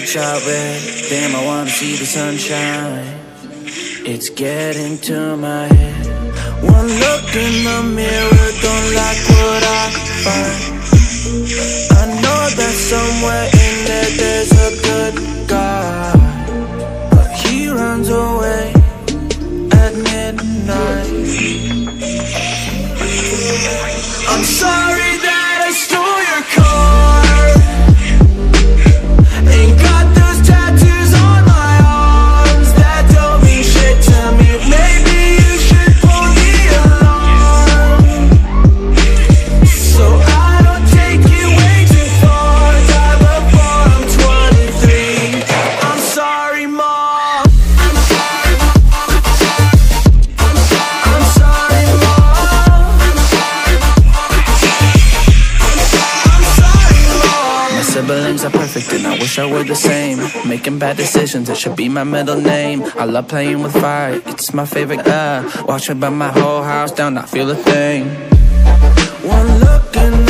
are bloodshot red. Damn, I wanna see the sunshine. It's getting to my head. One look in the mirror, don't like what I find. I know that somewhere in there there's a good guy, but he runs away at midnight. I'm sorry and I I were the same. Making bad decisions, it should be my middle name. I love playing with fire, it's my favorite, uh Watch it burn my whole house down, not feel a thing. One look in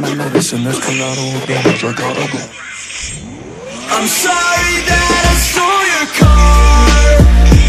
Collateral damage, I gotta go. I'm sorry that I stole your car.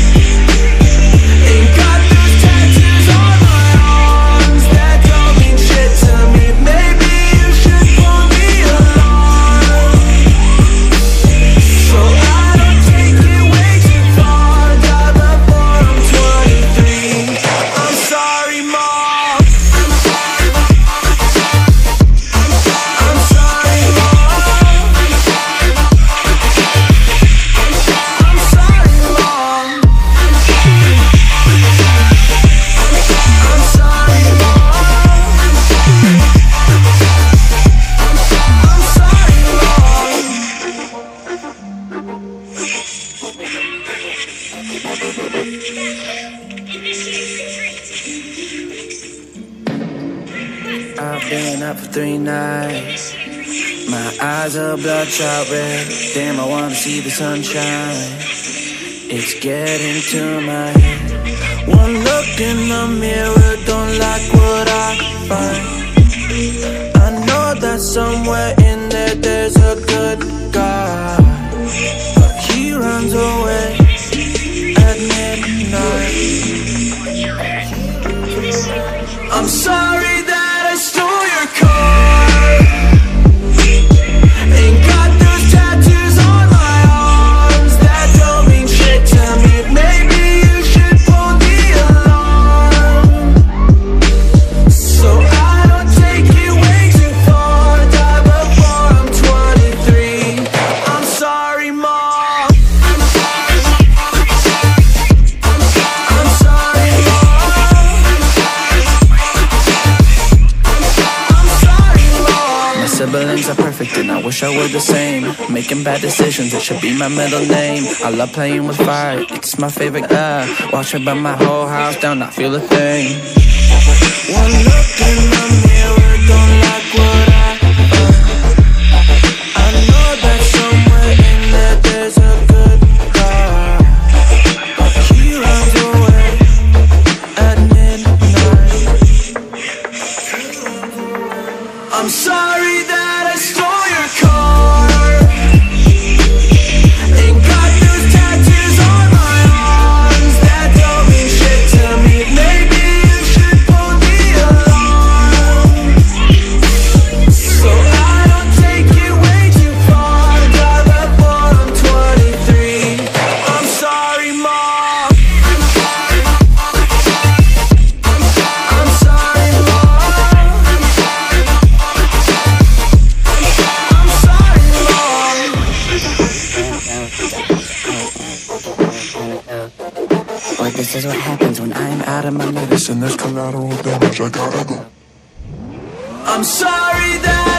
I've been up for three nights. My eyes are bloodshot red. Damn, I wanna see the sunshine. It's getting to my head. One look in the mirror, don't like what I find. I know that somewhere in there there's wish I were the same. Making bad decisions, it should be my middle name. I love playing with fire, it's my favorite, uh. Watch it burn my whole house down, not feel a thing. One look in the mirror, don't like what I find. I know that somewhere in there there's a good guy. But he runs away at midnight. I'm sorry that I stole what happens when I'm out of my medicine. There's collateral damage, I gotta go. I'm sorry that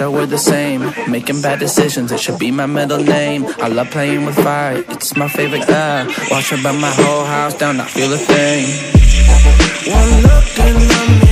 I I were the same. Making bad decisions, it should be my middle name. I love playing with fire, it's my favorite. Uh, watch her burn my whole house down, not feel a thing. One look in the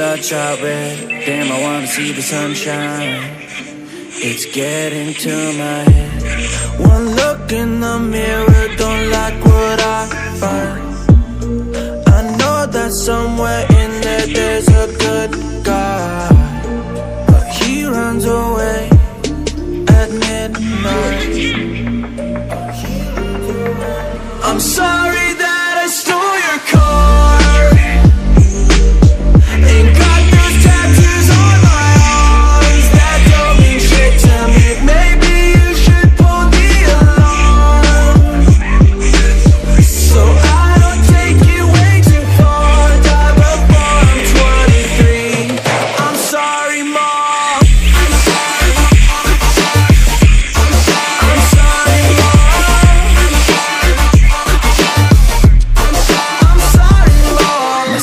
Bloodshot red. Damn, I wanna see the sunshine. It's getting to my head. One look in the mirror, don't like what I find. I know that somewhere in there there's a good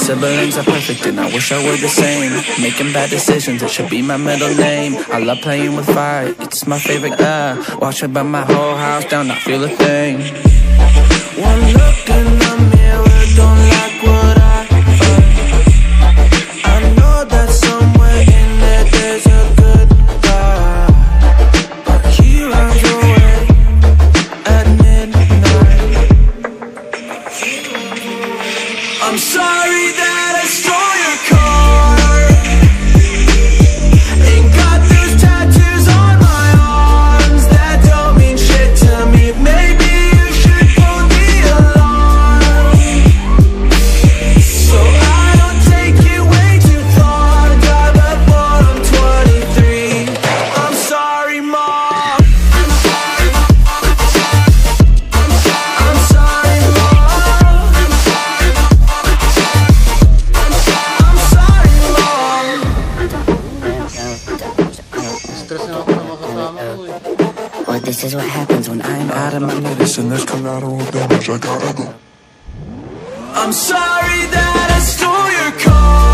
are perfect and I wish I were the same. Making bad decisions, it should be my middle name. I love playing with fire, it's my favorite, uh Watch it burn my whole house down, I feel a thing. One look in the I'm sorry that I stole your car.